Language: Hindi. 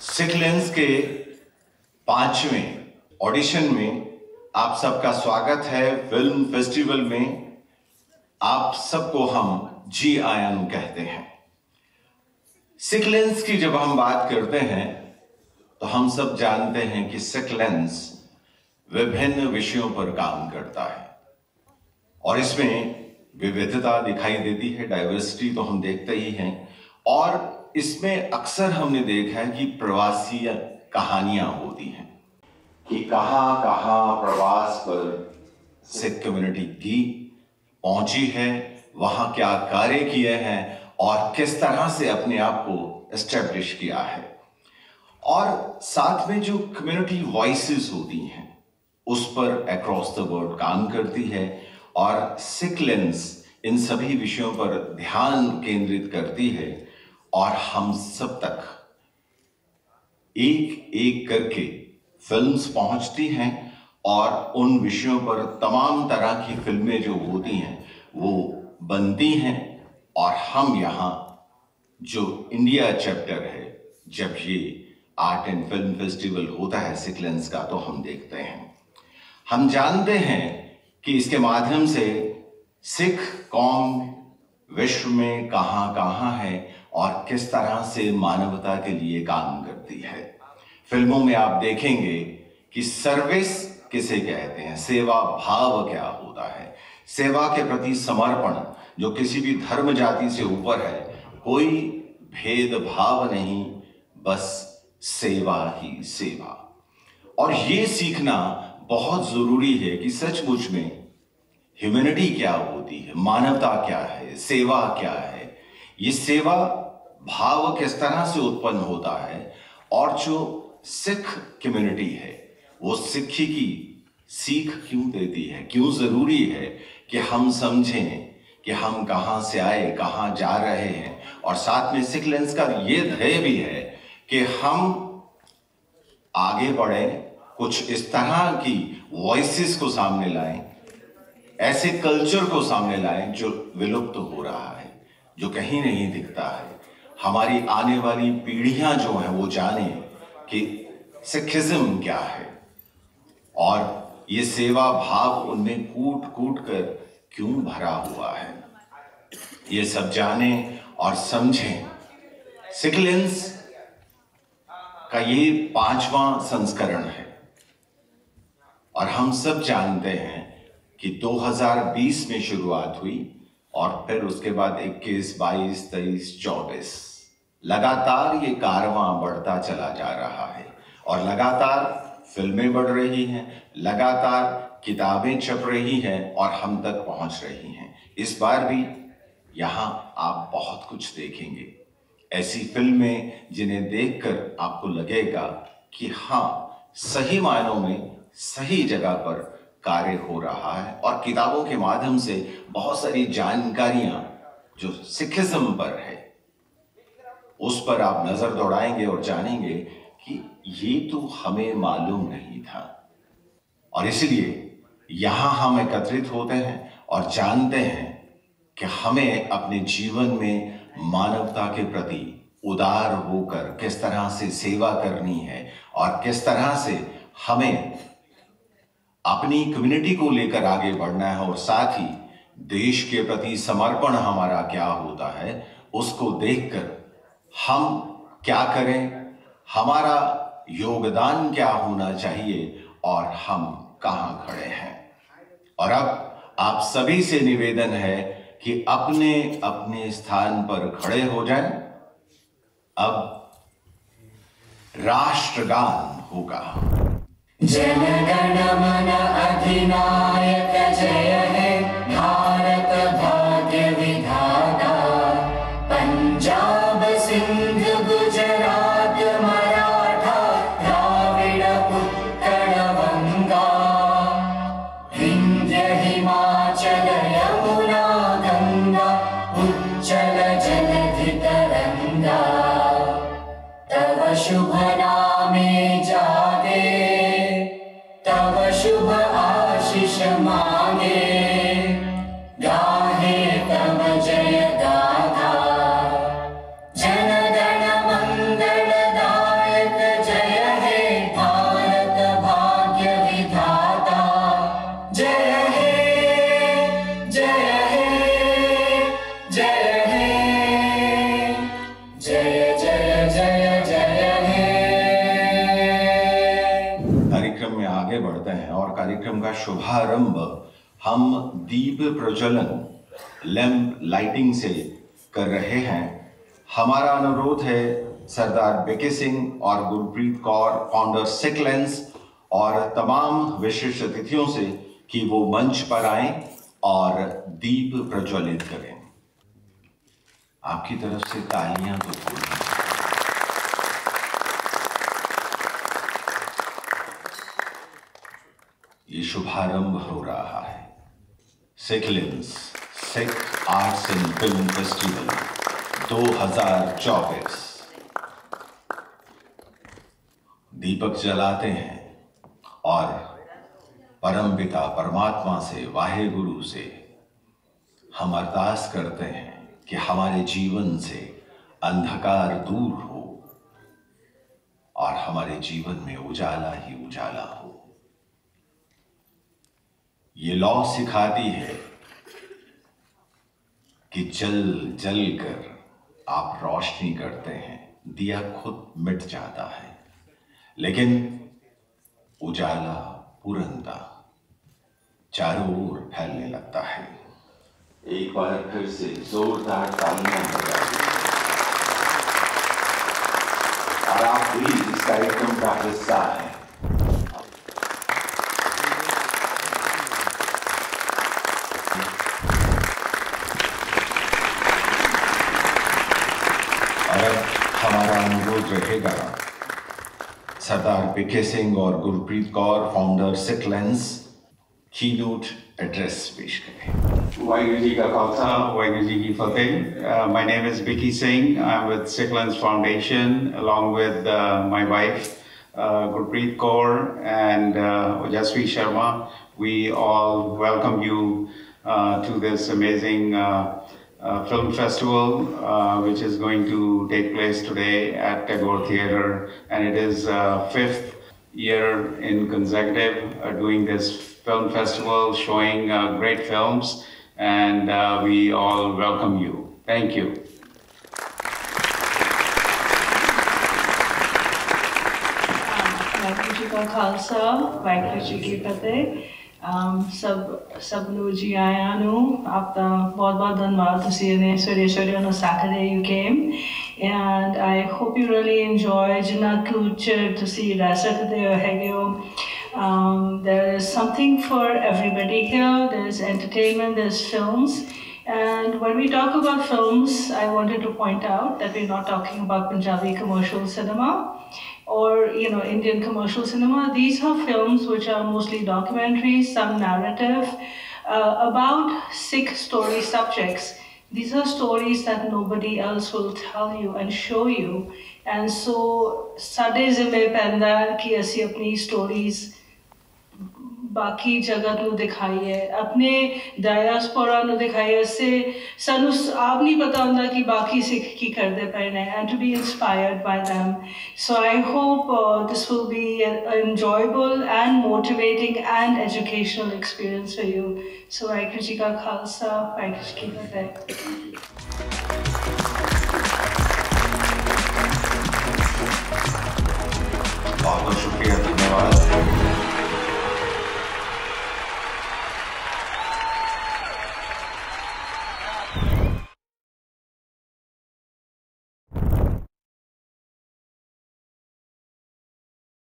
सिकलेंस के पाँचवें ऑडिशन में आप सबका स्वागत है। फ़िल्म फेस्टिवल में आप सबको हम जी आयन कहते हैं। सिकलेंस की जब हम बात करते हैं तो हम सब जानते हैं कि सिकलेंस विभिन्न विषयों पर काम करता है। और इसमें विविधता दिखाई देती है डाइवर्सिटी तो हम देखते ही हैं। और इसमें अक्सर हमने देखा है कि प्रवासी कहानियाँ होती हैं कि कहाँ कहाँ प्रवास पर सिख कम्युनिटी की पहुँची है, वहाँ क्या कार्य किए हैं और किस तरह से अपने आप को एस्टेब्लिश किया है। और साथ में जो कम्युनिटी वॉइसेस होती हैं, उस पर अक्रॉस द वर्ल्ड काम करती है और सिकलेंस इन सभी विषयों पर ध्यान केंद्रित करती है। और हम सब तक एक एक करके फिल्म्स पहुँचती हैं और उन विषयों पर तमाम तरह की फ़िल्में जो होती हैं, वो बनती हैं। और हम यहाँ, जो इंडिया चैप्टर है, जब ये आर्ट एंड फ़िल्म फेस्टिवल होता है सिकलेंस का तो हम देखते हैं। हम जानते हैं कि इसके माध्यम से सिख कौम विश्व में कहाँ कहाँ है और किस तरह से मानवता के लिए काम करती है। फ़िल्मों में आप देखेंगे कि सर्विस किसे कहते हैं, सेवा भाव क्या होता है। सेवा के प्रति समर्पण जो किसी भी धर्म जाति से ऊपर है, कोई भेदभाव नहीं, बस सेवा ही सेवा। और ये सीखना बहुत ज़रूरी है कि सचमुच में ह्यूमैनिटी क्या होती है, मानवता क्या है, सेवा क्या है। ये सेवा भाव किस तरह से उत्पन्न होता है और जो सिख कम्युनिटी है, वो सिखी की सीख क्यों देती है? क्यों ज़रूरी है कि हम समझें कि हम कहाँ से आए, कहाँ जा रहे हैं? और साथ में सिख लेंस का ये ध्येय भी है कि हम आगे बढ़े, कुछ इस तरह की वॉइसेस को सामने लाएँ, ऐसे कल्चर को सामने लाएँ जो विलुप्त तो हो रहा है। जो कहीं नहीं दिखता है। हमारी आने वाली पीढ़ियाँ जो हैं, वो जाने कि सिखिज्म क्या है। और ये सेवा भाव उनमें कूट कूट कर क्यों भरा हुआ है? ये सब जाने और समझें। सिकलेंस का ये पांचवा संस्करण है। और हम सब जानते हैं कि 2020 में शुरुआत हुई और फिर उसके बाद 21, 22, 23, 24 लगातार ये कारवां बढ़ता चला जा रहा है और लगातार फ़िल्में बढ़ रही हैं लगातार किताबें छप रही हैं और हम तक पहुँच रही हैं। इस बार भी यहाँ आप बहुत कुछ देखेंगे। ऐसी फ़िल्में जिन्हें देखकर आपको लगेगा कि हाँ सही मायनों में सही जगह पर कार्य हो रहा है और किताबों के माध्यम से बहुत सारी जानकारियाँ जो सिखिज्म पर है, उस पर आप नज़र दौड़ाएँगे और जानेंगे कि ये तो हमें मालूम नहीं था। और इसलिए यहाँ हम एकत्रित होते हैं और जानते हैं कि हमें अपने जीवन में मानवता के प्रति उदार होकर किस तरह से सेवा करनी है और किस तरह से हमें अपनी कम्युनिटी को लेकर आगे बढ़ना है और साथ ही देश के प्रति समर्पण हमारा क्या होता है, उसको देखकर हम क्या करें, हमारा योगदान क्या होना चाहिए और हम कहाँ खड़े हैं। और अब आप सभी से निवेदन है कि अपने अपने स्थान पर खड़े हो जाएँ। अब राष्ट्रगान होगा। जनगण मन अधिनायक जय हे। भारत भाग्य विधाता। पंजाब सिंध गुजरात मराठा उत्कल बंगा विंध्य हिमाचल यमुना गंगा उच्चल तरंगा तव शुभ आगे बढ़ते हैं और कार्यक्रम का शुभारंभ हम दीप प्रज्वलन लैम्प लाइटिंग से कर रहे हैं। हमारा अनुरोध है सरदार बेके सिंह और गुरप्रीत कौर फाउंडर सिकलेंस और तमाम विशिष्ट अतिथियों से कि वो मंच पर आए और दीप प्रज्वलित करें। आपकी तरफ़ से तालियाँ तो थोड़ी ये शुभारंभ हो रहा है। SikhLens Sikh arts and film festival 2024 दीपक जलाते हैं और परम पिता परमात्मा से वाहे गुरु से हम अरदास करते हैं कि हमारे जीवन से अंधकार दूर हो और हमारे जीवन में उजाला ही उजाला हो। ये लौ सिखाती है कि जल जल कर आप रोशनी करते हैं। दिया खुद मिट जाता है। लेकिन उजाला पुरंदा चारों ओर फैलने लगता है। एक बार फिर से जोरदार तालियाँ बजा और आप भी इस कार्यक्रम का हिस्सा है। रहेगा सरदार पीके सिंह और गुरप्रीत कौर फाउंडर सिकलेंस की नोट एड्रेस पेश करें वाहिगुरु जी का खालसा वाहिगुरु जी की फतेह my name is Bikki Singh I am with Sicklens foundation along with uh, my wife uh, Gurpreet Kaur and uh, Ojaswi Sharma we all welcome you uh, to this amazing uh, uh, film festival, uh, which is going to take place today at Tagore Theater, and it is uh, fifth year in consecutive uh, doing this film festival, showing uh, great films, and uh, we all welcome you. Thank you. Um, सब सब लोग जी आया नु आपका बहुत बहुत धन्यवाद to see you next Surya on a Saturday you came. And I hope you really enjoyed जिन्ना कुछ to see you Saturday or हैगे um, there is something for everybody here. There's entertainment there's films. And when we talk about films I wanted to point out that we're not talking about Punjabi commercial cinema or you know Indian commercial cinema. These are films which are mostly documentaries, some narrative, uh, about Sikh story subjects. These are stories that nobody else will tell you and show you. And so, sade zime penda ki apni stories ਬਾਕੀ ਜਗਤ ਨੂੰ ਦਿਖਾਈਏ ਆਪਣੇ ਡਾਇਸਪੋਰਾ ਨੂੰ ਦਿਖਾਈਏ ਸੇ ਸਾਨੂੰ ਸ- ਆਪ ਨਹੀਂ ਪਤਾ ਹੁੰਦਾ ਕਿ ਬਾਕੀ ਸਿੱਖ ਕੀ ਕਰਦੇ ਪਏ ਨੇ and to be inspired by them so i hope uh, this will be an enjoyable and motivating and educational experience for you so Waheguru ji ਕਾ ਖਾਲਸਾ ਵਾਹਿਗੁਰੂ ਜੀ ਕੀ ਫਤਿਹ